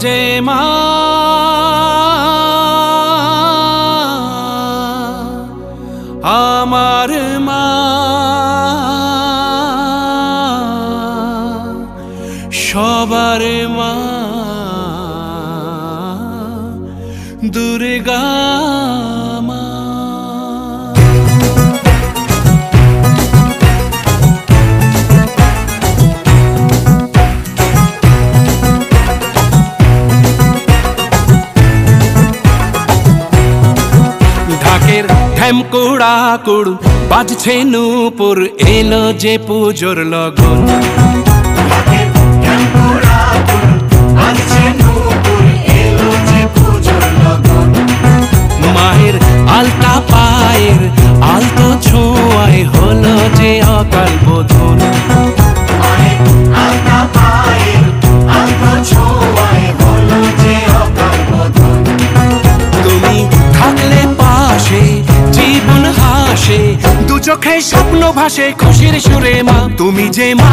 যে মা। আমার মা। সবার মা। দুর্গা মা। ঢাকের ঢ্যামকুড়া কুড় বাজছে নূপুর এলো যে পুজোর লগন চোখে স্বপ্ন ভাসে খুশির সুরে মা তুমি যে মা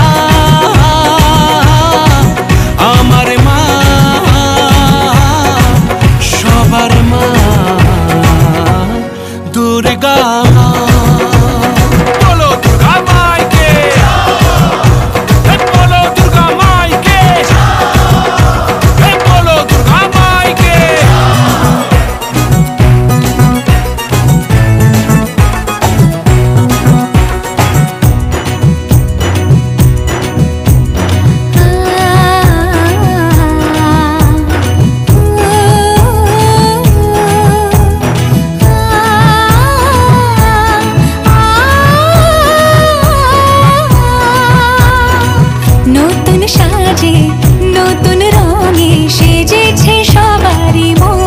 আমার মা। নতুন সাজে নতুন রঙে সেজেছে সবারই মন।